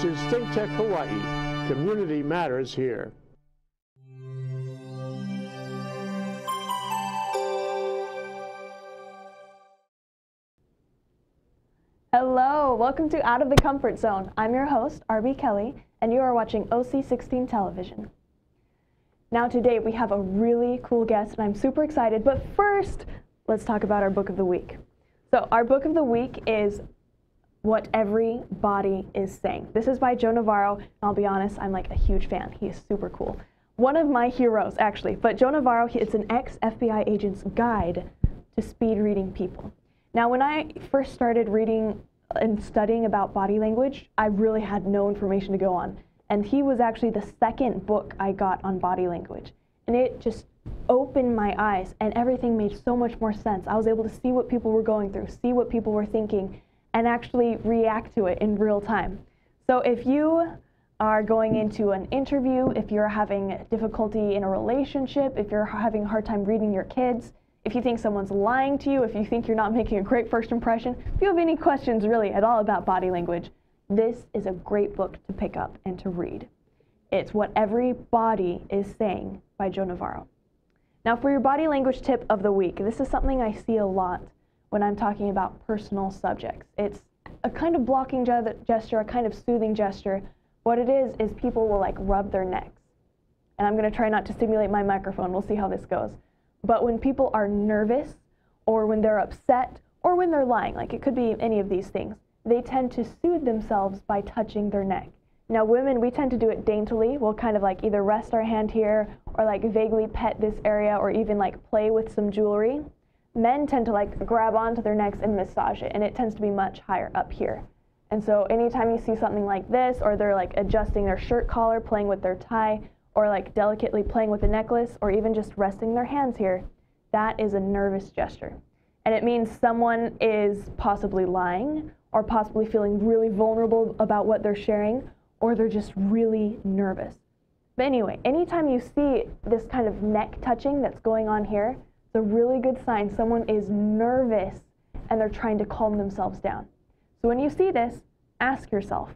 This is ThinkTech Hawaii. Community matters here. Hello, welcome to Out of the Comfort Zone. I'm your host, RB Kelly, and you are watching OC16 Television. Now today we have a really cool guest and I'm super excited, but first, let's talk about our book of the week. So our book of the week is What Every Body is Saying. This is by Joe Navarro. I'll be honest, I'm like a huge fan. He is super cool. One of my heroes, actually. But Joe Navarro, it's an ex-FBI agent's guide to speed reading people. Now, when I first started reading and studying about body language, I really had no information to go on. And he was actually the second book I got on body language. And it just opened my eyes, and everything made so much more sense. I was able to see what people were going through, see what people were thinking, and actually react to it in real time. So if you are going into an interview, if you're having difficulty in a relationship, if you're having a hard time reading your kids, if you think someone's lying to you, if you think you're not making a great first impression, if you have any questions really at all about body language, this is a great book to pick up and to read. It's What Every Body is Saying by Joe Navarro. Now, for your body language tip of the week, this is something I see a lot when I'm talking about personal subjects. It's a kind of blocking gesture, a kind of soothing gesture. What it is, is people will like rub their necks. And I'm going to try not to stimulate my microphone. We'll see how this goes. But when people are nervous, or when they're upset, or when they're lying, like it could be any of these things, they tend to soothe themselves by touching their neck. Now, women, we tend to do it daintily. We'll kind of like either rest our hand here or like vaguely pet this area or even like play with some jewelry. Men tend to like grab onto their necks and massage it, and it tends to be much higher up here. And so, anytime you see something like this, or they're like adjusting their shirt collar, playing with their tie, or like delicately playing with a necklace, or even just resting their hands here, that is a nervous gesture. And it means someone is possibly lying or possibly feeling really vulnerable about what they're sharing, or they're just really nervous. But anyway, anytime you see this kind of neck touching that's going on here, a really good sign someone is nervous and they're trying to calm themselves down. So when you see this, ask yourself,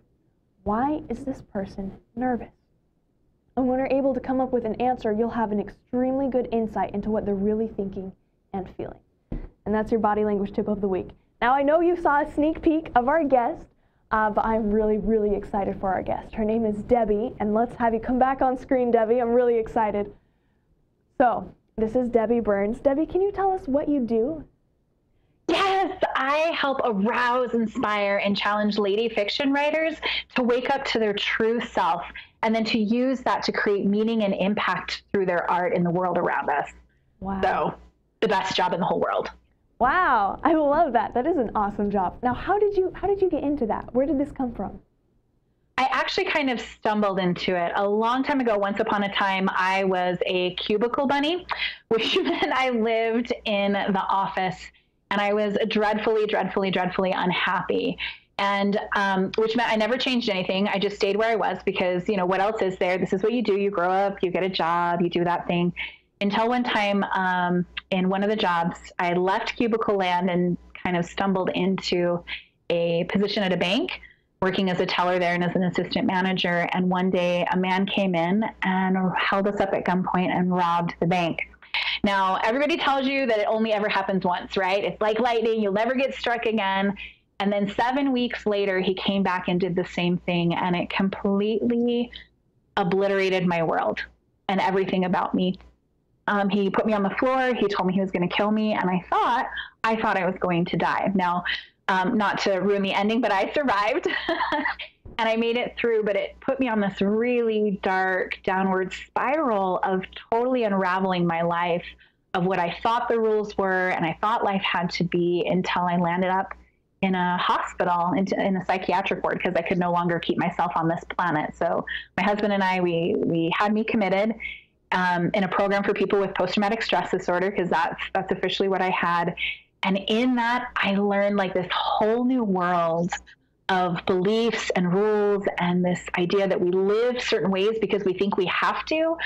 why is this person nervous? And when you're able to come up with an answer, you'll have an extremely good insight into what they're really thinking and feeling. And that's your body language tip of the week. Now, I know you saw a sneak peek of our guest, uh, but I'm really, really excited for our guest. Her name is Debbie, and let's have you come back on screen, Debbie. I'm really excited. So, this is Debbie Burns. Debbie, can you tell us what you do? Yes, I help arouse, inspire, and challenge lady fiction writers to wake up to their true self and then to use that to create meaning and impact through their art in the world around us. Wow. So, the best job in the whole world. Wow, I love that. That is an awesome job. Now, how did you how did you get into that? Where did this come from? I actually kind of stumbled into it a long time ago. Once upon a time, I was a cubicle bunny, which meant I lived in the office and I was dreadfully, dreadfully, dreadfully unhappy. And um, which meant I never changed anything. I just stayed where I was because, you know, what else is there? This is what you do. You grow up, you get a job, you do that thing until one time um, in one of the jobs, I left cubicle land and kind of stumbled into a position at a bank, working as a teller there and as an assistant manager. And one day, a man came in and held us up at gunpoint and robbed the bank. Now, everybody tells you that it only ever happens once, right? It's like lightning, you'll never get struck again. And then seven weeks later, he came back and did the same thing, and it completely obliterated my world and everything about me. Um, he put me on the floor. He told me he was going to kill me, and I thought I thought I was going to die. Now, um, not to ruin the ending, but I survived, and I made it through. But it put me on this really dark downward spiral of totally unraveling my life, of what I thought the rules were, and I thought life had to be until I landed up in a hospital in, in a psychiatric ward because I could no longer keep myself on this planet. So my husband and I we we had me committed um, in a program for people with post-traumatic stress disorder because that's that's officially what I had. And in that, I learned like this whole new world of beliefs and rules and this idea that we live certain ways because we think we have to,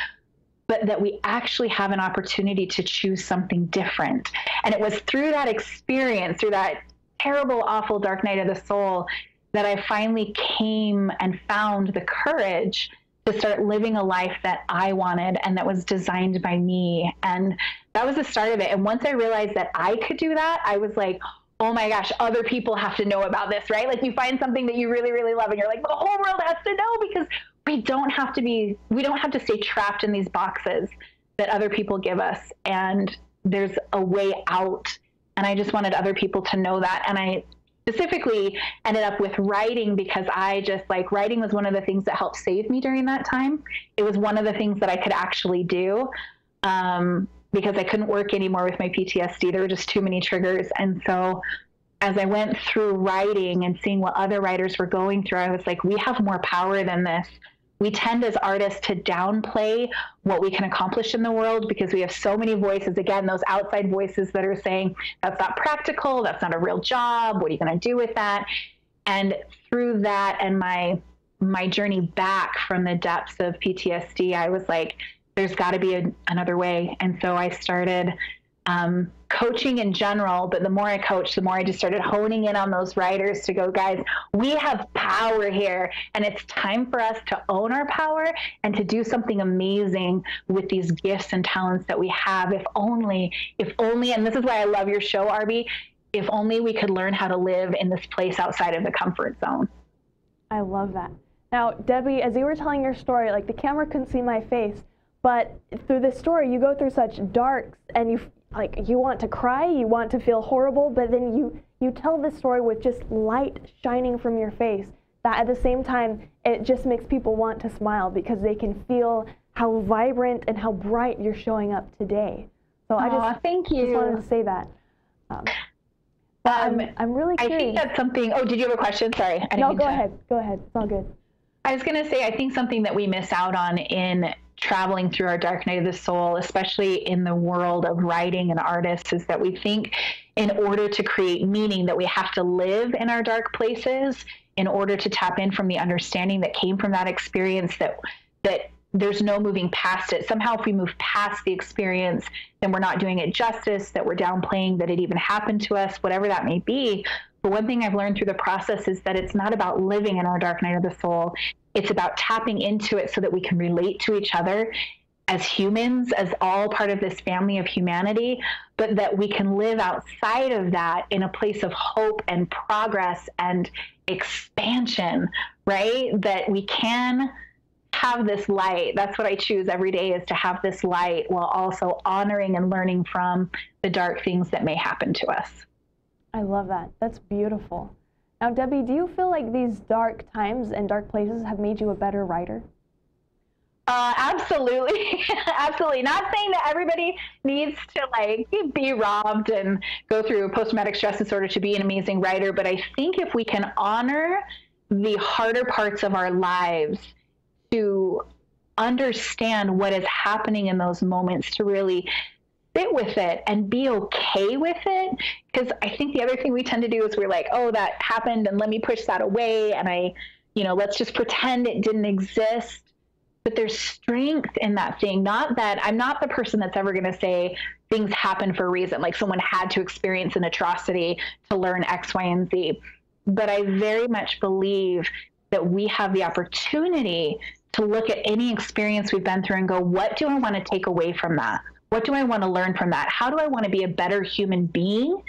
but that we actually have an opportunity to choose something different. And it was through that experience, through that terrible, awful dark night of the soul, that I finally came and found the courage to start living a life that I wanted and that was designed by me. And that was the start of it. And once I realized that I could do that, I was like, oh my gosh, other people have to know about this, right? Like you find something that you really, really love and you're like, the whole world has to know because we don't have to be, we don't have to stay trapped in these boxes that other people give us. And there's a way out. And I just wanted other people to know that. And I specifically ended up with writing because I just like writing was one of the things that helped save me during that time. It was one of the things that I could actually do um, because I couldn't work anymore with my PTSD. There were just too many triggers. And so as I went through writing and seeing what other writers were going through, I was like, we have more power than this we tend as artists to downplay what we can accomplish in the world because we have so many voices. Again those outside voices that are saying that's not practical. That's not a real job. What are you going to do with that? And through that and my my journey back from the depths of PTSD I was like there's got to be a, another way. And so I started um, coaching in general, but the more I coached, the more I just started honing in on those writers to go, guys, we have power here, and it's time for us to own our power and to do something amazing with these gifts and talents that we have. If only, if only, and this is why I love your show, RB. If only we could learn how to live in this place outside of the comfort zone. I love that. Now, Debbie, as you were telling your story, like the camera couldn't see my face, but through this story, you go through such darks and you like you want to cry, you want to feel horrible, but then you you tell the story with just light shining from your face. That at the same time, it just makes people want to smile because they can feel how vibrant and how bright you're showing up today. So Aww, I just thank you. Just wanted to say that. Um, I'm, um, I'm really curious. I think that's something. Oh, did you have a question? Sorry. I no, go to... ahead. Go ahead. It's all good. I was going to say, I think something that we miss out on in traveling through our dark night of the soul, especially in the world of writing and artists, is that we think in order to create meaning that we have to live in our dark places in order to tap in from the understanding that came from that experience that that there's no moving past it. Somehow, if we move past the experience, then we're not doing it justice, that we're downplaying that it even happened to us, whatever that may be. But one thing I've learned through the process is that it's not about living in our dark night of the soul. It's about tapping into it so that we can relate to each other as humans, as all part of this family of humanity, but that we can live outside of that in a place of hope and progress and expansion, right? That we can have this light. That's what I choose every day is to have this light while also honoring and learning from the dark things that may happen to us. I love that. That's beautiful. Now, Debbie, do you feel like these dark times and dark places have made you a better writer? Uh, absolutely, absolutely. Not saying that everybody needs to like be robbed and go through post-traumatic stress disorder to be an amazing writer, but I think if we can honor the harder parts of our lives to understand what is happening in those moments, to really sit with it and be okay with it. Because I think the other thing we tend to do is we're like, oh, that happened and let me push that away. And I, you know, let's just pretend it didn't exist. But there's strength in that thing. Not that I'm not the person that's ever going to say things happen for a reason, like someone had to experience an atrocity to learn X, Y, and Z. But I very much believe that we have the opportunity to look at any experience we've been through and go, what do I want to take away from that? What do I want to learn from that? How do I want to be a better human being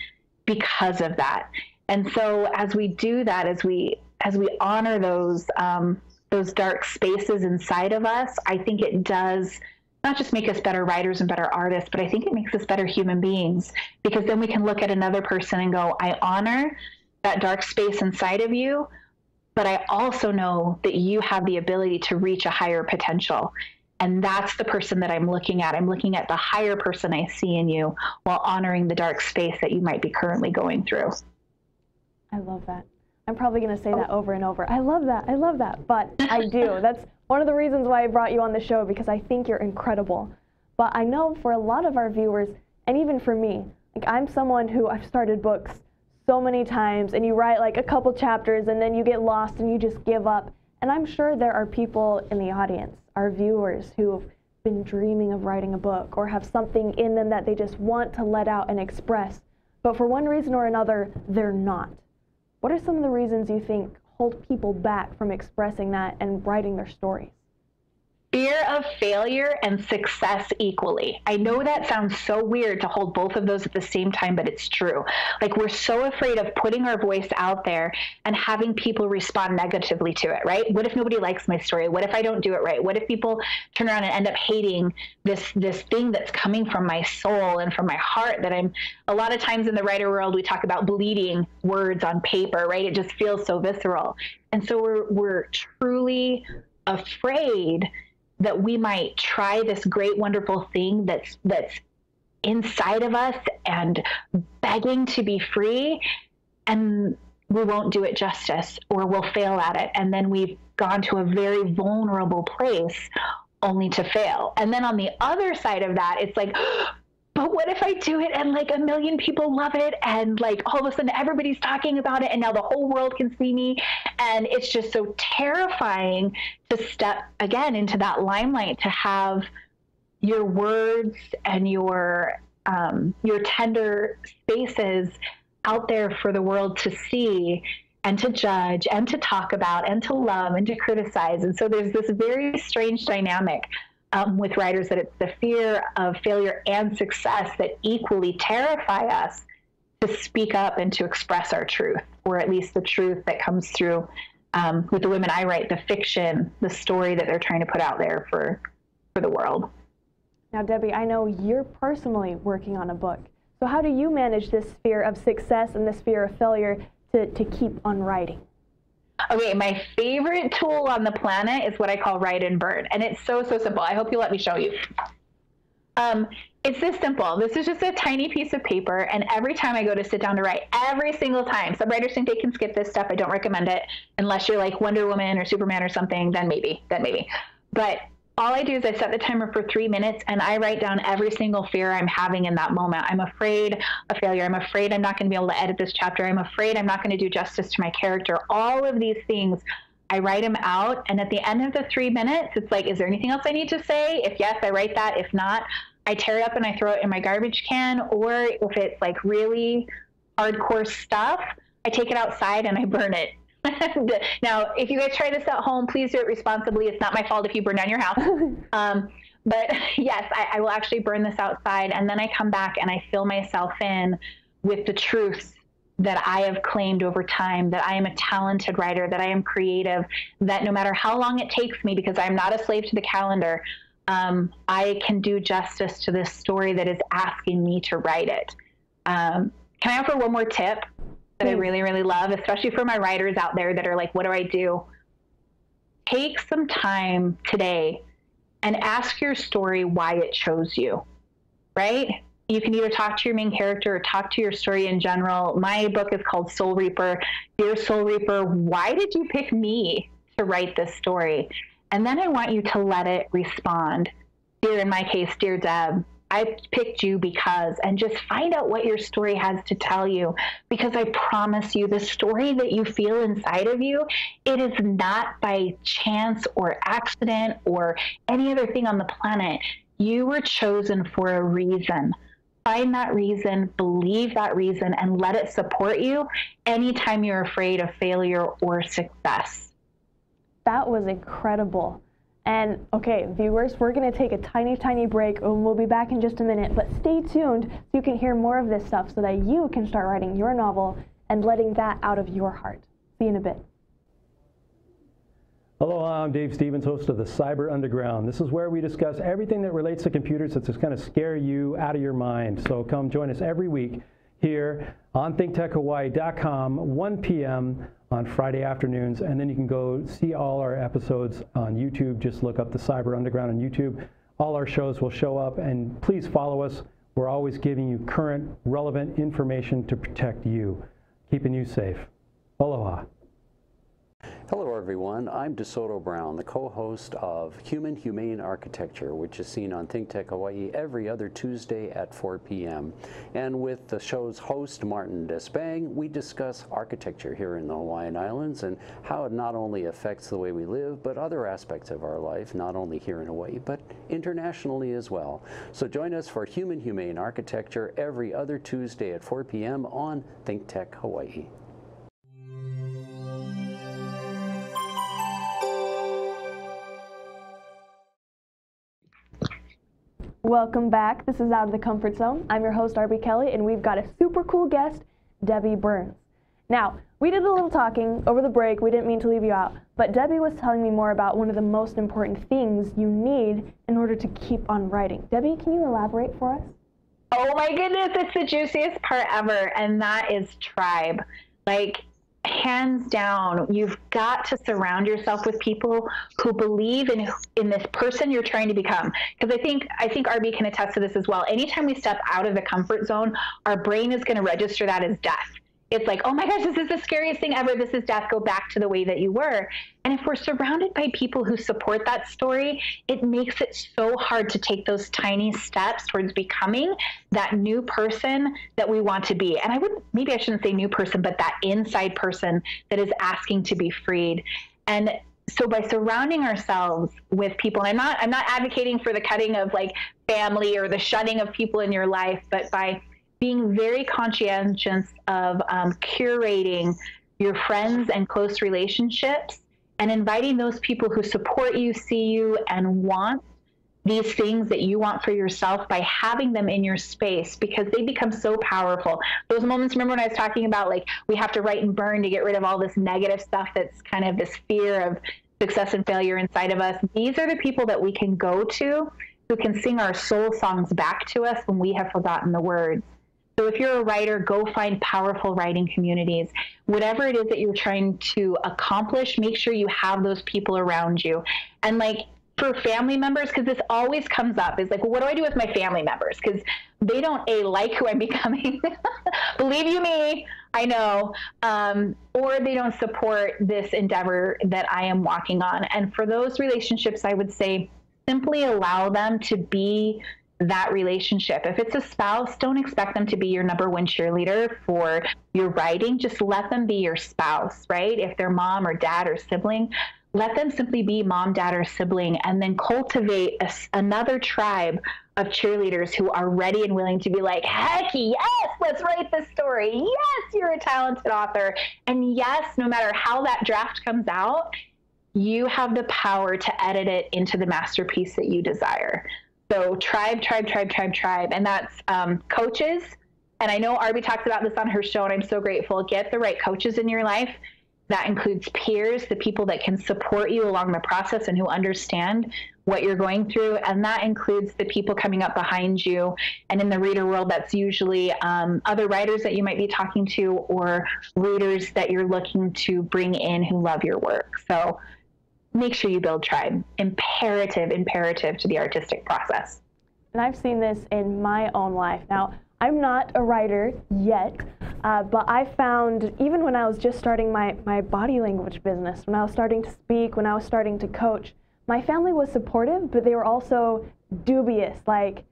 because of that? And so as we do that, as we as we honor those um, those dark spaces inside of us, I think it does not just make us better writers and better artists, but I think it makes us better human beings because then we can look at another person and go, I honor that dark space inside of you, but I also know that you have the ability to reach a higher potential. And that's the person that I'm looking at. I'm looking at the higher person I see in you while honoring the dark space that you might be currently going through. I love that. I'm probably going to say oh. that over and over. I love that. I love that. But I do. That's one of the reasons why I brought you on the show because I think you're incredible. But I know for a lot of our viewers, and even for me, like I'm someone who I've started books so many times and you write like a couple chapters and then you get lost and you just give up. And I'm sure there are people in the audience our viewers who have been dreaming of writing a book or have something in them that they just want to let out and express, but for one reason or another, they're not. What are some of the reasons you think hold people back from expressing that and writing their stories? Fear of failure and success equally. I know that sounds so weird to hold both of those at the same time, but it's true. Like we're so afraid of putting our voice out there and having people respond negatively to it, right? What if nobody likes my story? What if I don't do it right? What if people turn around and end up hating this this thing that's coming from my soul and from my heart that I'm a lot of times in the writer world we talk about bleeding words on paper, right? It just feels so visceral. And so we're we're truly afraid that we might try this great wonderful thing that's that's inside of us and begging to be free and we won't do it justice or we'll fail at it. And then we've gone to a very vulnerable place only to fail. And then on the other side of that it's like but what if I do it and like a million people love it and like all of a sudden everybody's talking about it and now the whole world can see me? And it's just so terrifying to step again into that limelight to have your words and your um, your tender spaces out there for the world to see and to judge and to talk about and to love and to criticize. And so there's this very strange dynamic um, with writers that it's the fear of failure and success that equally terrify us to speak up and to express our truth, or at least the truth that comes through um, with the women I write, the fiction, the story that they're trying to put out there for for the world. Now, Debbie, I know you're personally working on a book. So, how do you manage this fear of success and this fear of failure to, to keep on writing? Okay, my favorite tool on the planet is what I call write and burn. And it's so, so simple. I hope you let me show you. Um, it's this simple. This is just a tiny piece of paper. And every time I go to sit down to write, every single time, some writers think they can skip this stuff. I don't recommend it unless you're like Wonder Woman or Superman or something, then maybe, then maybe. But all I do is I set the timer for three minutes and I write down every single fear I'm having in that moment. I'm afraid of failure. I'm afraid I'm not going to be able to edit this chapter. I'm afraid I'm not going to do justice to my character. All of these things, I write them out. And at the end of the three minutes, it's like, is there anything else I need to say? If yes, I write that. If not, I tear it up and I throw it in my garbage can. Or if it's like really hardcore stuff, I take it outside and I burn it now, if you guys try this at home, please do it responsibly. It's not my fault if you burn down your house. um, but yes, I, I will actually burn this outside, and then I come back and I fill myself in with the truths that I have claimed over time, that I am a talented writer, that I am creative, that no matter how long it takes me, because I'm not a slave to the calendar, um, I can do justice to this story that is asking me to write it. Um, can I offer one more tip? That I hmm. really, really love, especially for my writers out there that are like, what do I do? Take some time today and ask your story why it chose you, right? You can either talk to your main character or talk to your story in general. My book is called Soul Reaper. Dear Soul Reaper, why did you pick me to write this story? And then I want you to let it respond. Dear, in my case, Dear Deb, I picked you because, and just find out what your story has to tell you. Because I promise you, the story that you feel inside of you, it is not by chance or accident or any other thing on the planet. You were chosen for a reason. Find that reason, believe that reason, and let it support you anytime you're afraid of failure or success. That was incredible. And okay, viewers, we're going to take a tiny, tiny break and we'll be back in just a minute. But stay tuned so you can hear more of this stuff so that you can start writing your novel and letting that out of your heart. See you in a bit. Hello, I'm Dave Stevens, host of the Cyber Underground. This is where we discuss everything that relates to computers that's just kind of scare you out of your mind. So come join us every week here on thinktechhawaii.com, 1 p.m. on Friday afternoons. And then you can go see all our episodes on YouTube. Just look up the Cyber Underground on YouTube. All our shows will show up. And please follow us. We're always giving you current, relevant information to protect you, keeping you safe. Aloha. Hello everyone, I'm DeSoto Brown, the co-host of Human Humane Architecture, which is seen on Think Tech Hawaii every other Tuesday at 4 p.m. And with the show's host, Martin Despang, we discuss architecture here in the Hawaiian Islands and how it not only affects the way we live, but other aspects of our life, not only here in Hawaii, but internationally as well. So join us for Human Humane Architecture every other Tuesday at 4 p.m. on Think Tech Hawaii. Welcome back. This is Out of the Comfort Zone. I'm your host, RB Kelly, and we've got a super cool guest, Debbie Burns. Now, we did a little talking over the break. We didn't mean to leave you out, but Debbie was telling me more about one of the most important things you need in order to keep on writing. Debbie, can you elaborate for us? Oh my goodness, it's the juiciest part ever, and that is tribe. Like, hands down, you've got to surround yourself with people who believe in in this person you're trying to become. Because I think I think RB can attest to this as well. Anytime we step out of the comfort zone, our brain is going to register that as death it's like, oh my gosh, this is the scariest thing ever. This is death. Go back to the way that you were. And if we're surrounded by people who support that story, it makes it so hard to take those tiny steps towards becoming that new person that we want to be. And I would, maybe I shouldn't say new person, but that inside person that is asking to be freed. And so by surrounding ourselves with people and i'm not i'm not advocating for the cutting of like family or the shutting of people in your life but by being very conscientious of um, curating your friends and close relationships and inviting those people who support you, see you, and want these things that you want for yourself by having them in your space because they become so powerful. Those moments, remember when I was talking about like we have to write and burn to get rid of all this negative stuff that's kind of this fear of success and failure inside of us? These are the people that we can go to who can sing our soul songs back to us when we have forgotten the words. So if you're a writer, go find powerful writing communities. Whatever it is that you're trying to accomplish, make sure you have those people around you. And like for family members, because this always comes up, is like, what do I do with my family members? Because they don't a like who I'm becoming. Believe you me, I know. Um, or they don't support this endeavor that I am walking on. And for those relationships, I would say simply allow them to be that relationship. If it's a spouse, don't expect them to be your number one cheerleader for your writing. Just let them be your spouse, right? If they're mom or dad or sibling, let them simply be mom, dad, or sibling, and then cultivate a, another tribe of cheerleaders who are ready and willing to be like, heck yes, let's write this story. Yes, you're a talented author. And yes, no matter how that draft comes out, you have the power to edit it into the masterpiece that you desire. So tribe, tribe, tribe, tribe, tribe, and that's um, coaches. And I know RB talks about this on her show, and I'm so grateful. Get the right coaches in your life. That includes peers, the people that can support you along the process and who understand what you're going through. And that includes the people coming up behind you. And in the reader world, that's usually um, other writers that you might be talking to or readers that you're looking to bring in who love your work. So make sure you build tribe. Imperative, imperative to the artistic process. And I've seen this in my own life. Now, I'm not a writer yet, uh, but I found even when I was just starting my, my body language business, when I was starting to speak, when I was starting to coach, my family was supportive, but they were also dubious. Like,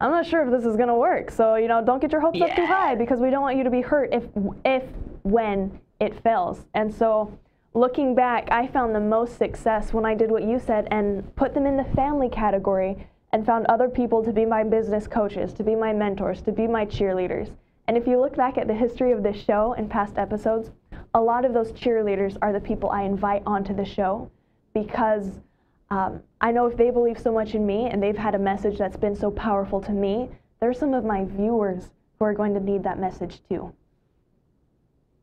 I'm not sure if this is going to work. So, you know, don't get your hopes yeah. up too high because we don't want you to be hurt if, if, when it fails. And so, looking back, I found the most success when I did what you said and put them in the family category and found other people to be my business coaches, to be my mentors, to be my cheerleaders. And if you look back at the history of this show and past episodes, a lot of those cheerleaders are the people I invite onto the show because um, I know if they believe so much in me and they've had a message that's been so powerful to me, there's some of my viewers who are going to need that message too.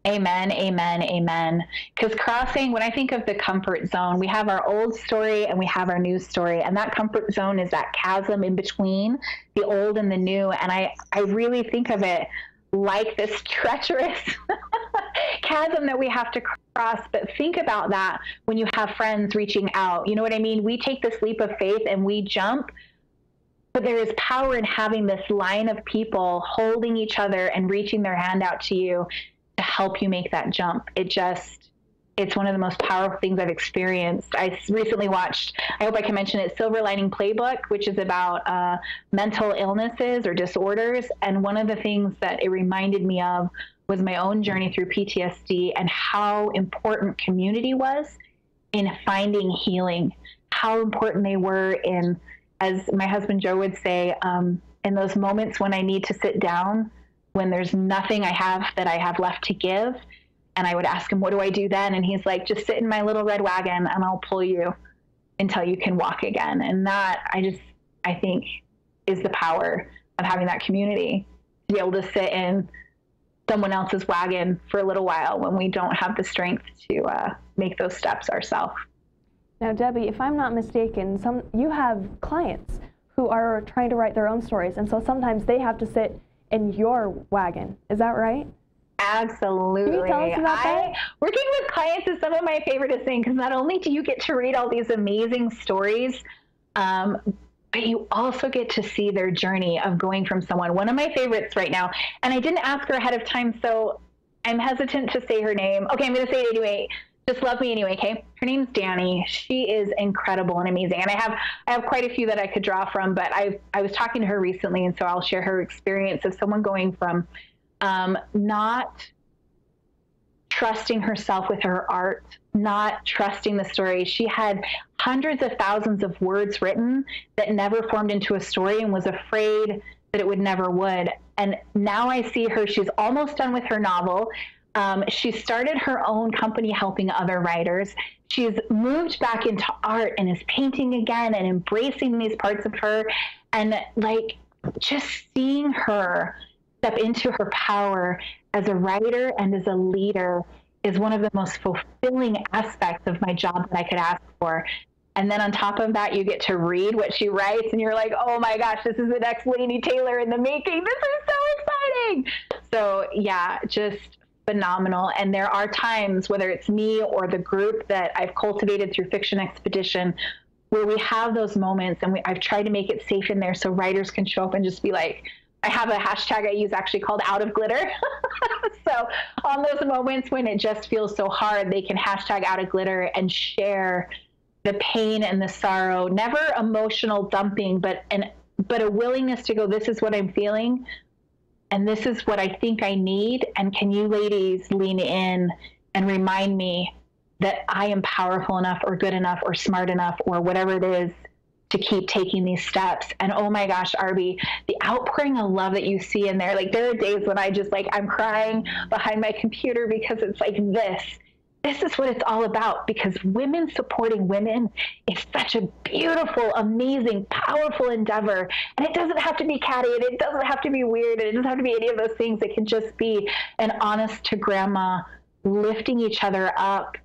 Amen, amen, amen. Because crossing, when I think of the comfort zone, we have our old story and we have our new story. And that comfort zone is that chasm in between the old and the new. And I, I really think of it like this treacherous chasm that we have to cross. But think about that when you have friends reaching out. You know what I mean? We take this leap of faith and we jump. But there is power in having this line of people holding each other and reaching their hand out to you to help you make that jump. It just, it's one of the most powerful things I've experienced. I recently watched, I hope I can mention it, Silver Lining Playbook, which is about uh, mental illnesses or disorders. And one of the things that it reminded me of was my own journey through PTSD and how important community was in finding healing, how important they were in, as my husband Joe would say, um, in those moments when I need to sit down when there's nothing I have that I have left to give. And I would ask him, What do I do then? And he's like, Just sit in my little red wagon and I'll pull you until you can walk again. And that, I just, I think is the power of having that community to be able to sit in someone else's wagon for a little while when we don't have the strength to uh, make those steps ourselves. Now, Debbie, if I'm not mistaken, some you have clients who are trying to write their own stories, and so sometimes they have to sit in your wagon. Is that right? Absolutely. Can you tell us about I? Working with clients is some of my favorite things because not only do you get to read all these amazing stories, um, but you also get to see their journey of going from someone. One of my favorites right now, and I didn't ask her ahead of time, so I'm hesitant to say her name. Okay, I'm going to say it anyway. Just love me anyway, okay? Her name's Danny. She is incredible and amazing, and I have I have quite a few that I could draw from. But I I was talking to her recently, and so I'll share her experience of someone going from um, not trusting herself with her art, not trusting the story. She had hundreds of thousands of words written that never formed into a story and was afraid that it would never would. And now I see her, she's almost done with her novel. Um, she started her own company helping other writers. She's moved back into art and is painting again and embracing these parts of her. And like just seeing her step into her power as a writer and as a leader is one of the most fulfilling aspects of my job that I could ask for. And then on top of that, you get to read what she writes, and you're like, oh my gosh, this is the next Laini Taylor in the making. This is so exciting. So, yeah, just phenomenal. And there are times, whether it's me or the group that I've cultivated through Fiction Expedition, where we have those moments, and we, I've tried to make it safe in there so writers can show up and just be like, I have a hashtag I use actually called out of glitter. so on those moments when it just feels so hard, they can hashtag out of glitter and share the pain and the sorrow, never emotional dumping, but an but a willingness to go, this is what I'm feeling and this is what I think I need. And can you ladies lean in and remind me that I am powerful enough or good enough or smart enough or whatever it is to keep taking these steps. And oh my gosh, RB, the outpouring of love that you see in there, like there are days when I just like, I'm crying behind my computer because it's like this. This is what it's all about because women supporting women is such a beautiful, amazing, powerful endeavor. And it doesn't have to be catty and it doesn't have to be weird and it doesn't have to be any of those things. It can just be an honest to grandma lifting each other up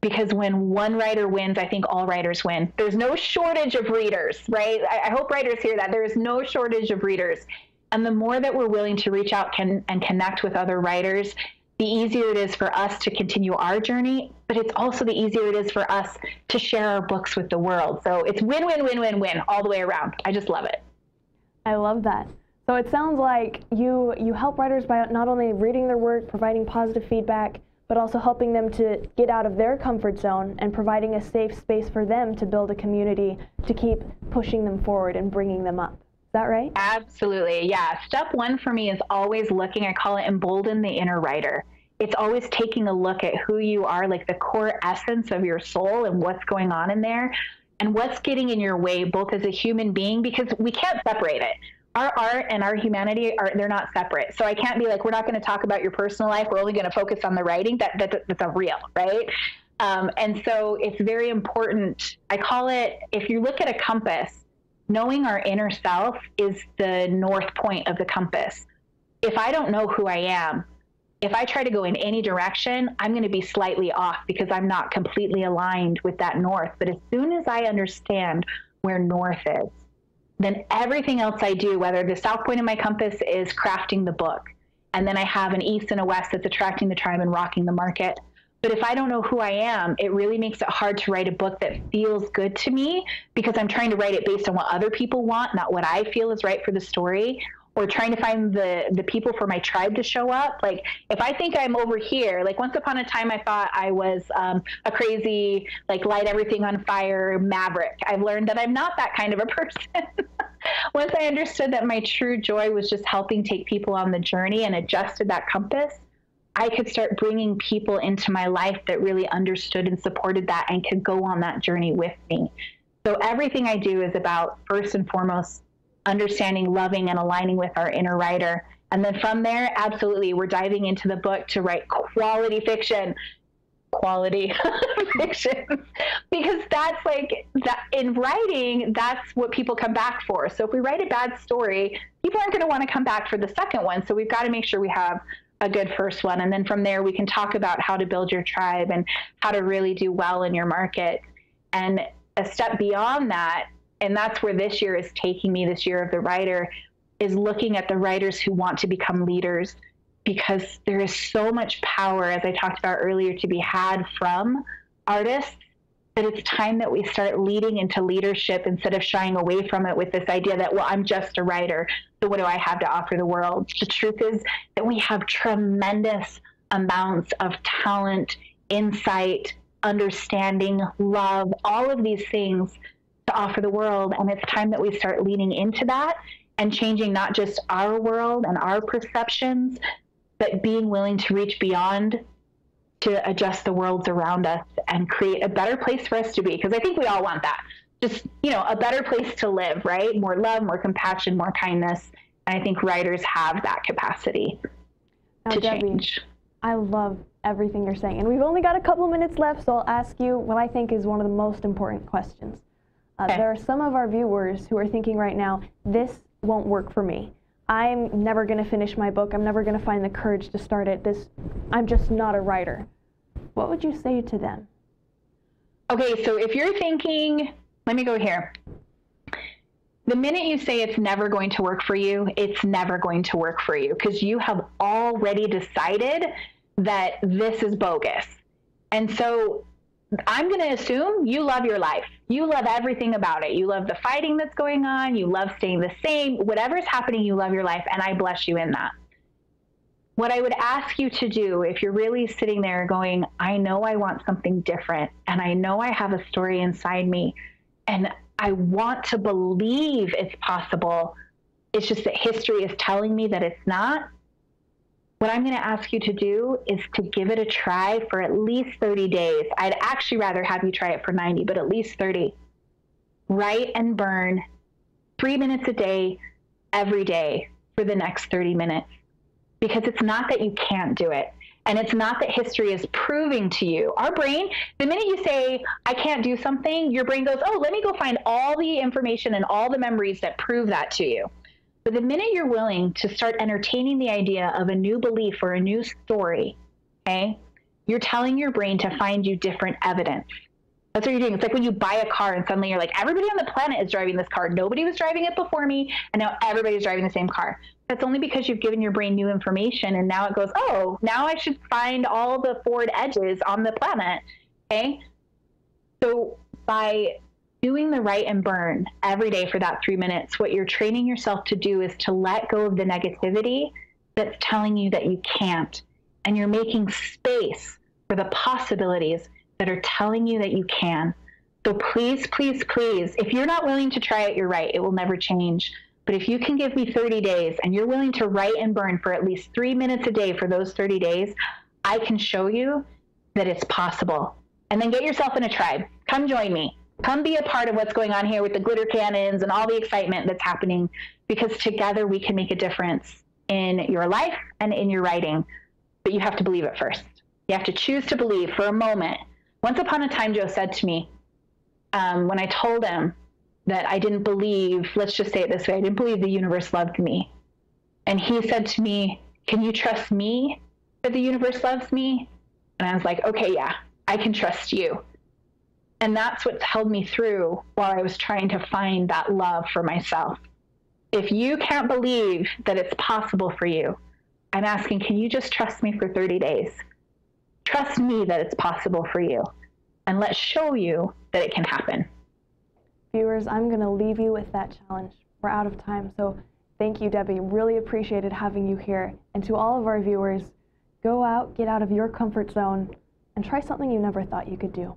because when one writer wins, I think all writers win. There's no shortage of readers, right? I, I, hope writers hear that. There is no shortage of readers. And the more that we're willing to reach out can, and connect with other writers, the easier it is for us to continue our journey, but it's also the easier it is for us to share our books with the world. So it's win, win, win, win, win all the way around. I just love it. I love that. So it sounds like you you help writers by not only reading their work, providing positive feedback, but also helping them to get out of their comfort zone and providing a safe space for them to build a community to keep pushing them forward and bringing them up. Is that right? Absolutely. Yeah. Step one for me is always looking, I call it embolden the inner writer. It's always taking a look at who you are, like the core essence of your soul and what's going on in there and what's getting in your way, both as a human being, because we can't separate it our art and our humanity are they're not separate. So I can't be like, we're not going to talk about your personal life. We're only going to focus on the writing. That, that that's a real, right? Um, and so it's very important. I call it if you look at a compass, knowing our inner self is the north point of the compass. If I don't know who I am, if I try to go in any direction, I'm going to be slightly off because I'm not completely aligned with that north. But as soon as I understand where north is, then everything else I do, whether the south point of my compass is crafting the book, and then I have an east and a west that's attracting the tribe and rocking the market. But if I don't know who I am, it really makes it hard to write a book that feels good to me because I'm trying to write it based on what other people want, not what I feel is right for the story or trying to find the the people for my tribe to show up. Like if i think i'm over here like once upon a time i thought i was um, a crazy like light everything on fire maverick. I've learned that i'm not that kind of a person. Once i understood that my true joy was just helping take people on the journey and adjusted that compass i could start bringing people into my life that really understood and supported that and could go on that journey with me. So everything i do is about first and foremost understanding, loving, and aligning with our inner writer. And then from there, absolutely, we're diving into the book to write quality fiction, quality fiction. Because that's like that in writing that's what people come back for. So if we write a bad story people aren't going to want to come back for the second one. So we've got to make sure we have a good first one. And then from there we can talk about how to build your tribe and how to really do well in your market. And a step beyond that and that's where this year is taking me this year of the writer is looking at the writers who want to become leaders because there is so much power, as I talked about earlier, to be had from artists that it's time that we start leading into leadership instead of shying away from it with this idea that, well, I'm just a writer. So what do I have to offer the world? The truth is that we have tremendous amounts of talent, insight, understanding, love, all of these things to offer the world. And it's time that we start leaning into that and changing not just our world and our perceptions, but being willing to reach beyond to adjust the worlds around us and create a better place for us to be. Because I think we all want that. Just, you know, a better place to live, right? More love, more compassion, more kindness. And I think writers have that capacity now, to Debbie, change. I love everything you're saying. And we've only got a couple minutes left, so I'll ask you what I think is one of the most important questions. Uh, Okay. There are some of our viewers who are thinking right now, this won't work for me. I'm never going to finish my book. I'm never going to find the courage to start it. This, I'm just not a writer. What would you say to them? Okay, so if you're thinking, let me go here. The minute you say it's never going to work for you, it's never going to work for you because you have already decided that this is bogus. And so I'm going to assume you love your life. You love everything about it. You love the fighting that's going on. You love staying the same. Whatever's happening, you love your life. And I bless you in that. What I would ask you to do, if you're really sitting there going, I know I want something different, and I know I have a story inside me, and I want to believe it's possible, it's just that history is telling me that it's not. What I'm going to ask you to do is to give it a try for at least 30 days. I'd actually rather have you try it for 90, but at least 30. Write and burn three minutes a day, every day for the next 30 minutes because it's not that you can't do it. And it's not that history is proving to you. Our brain, the minute you say, I can't do something, your brain goes, oh, let me go find all the information and all the memories that prove that to you. But the minute you're willing to start entertaining the idea of a new belief or a new story, okay, you're telling your brain to find you different evidence. That's what you're doing. It's like when you buy a car and suddenly you're like, everybody on the planet is driving this car. Nobody was driving it before me, and now everybody's driving the same car. That's only because you've given your brain new information, and now it goes, oh, now I should find all the Ford Edges on the planet. Okay. So by doing the write and burn every day for that three minutes, what you're training yourself to do is to let go of the negativity that's telling you that you can't. And you're making space for the possibilities that are telling you that you can. So please, please, please, if you're not willing to try it, you're right. It will never change. But if you can give me 30 days and you're willing to write and burn for at least three minutes a day for those 30 days, I can show you that it's possible. And then get yourself in a tribe. Come join me. Come be a part of what's going on here with the glitter cannons and all the excitement that's happening because together we can make a difference in your life and in your writing. But you have to believe it first. You have to choose to believe for a moment. Once upon a time, Joe said to me, um, when I told him that I didn't believe, let's just say it this way, I didn't believe the universe loved me. And he said to me, Can you trust me that the universe loves me? And I was like, Okay, yeah, I can trust you. And that's what's held me through while I was trying to find that love for myself. If you can't believe that it's possible for you, I'm asking, can you just trust me for 30 days? Trust me that it's possible for you. And let's show you that it can happen. Viewers, I'm going to leave you with that challenge. We're out of time, so thank you, Debbie. Really appreciated having you here. And to all of our viewers, go out, get out of your comfort zone, and try something you never thought you could do.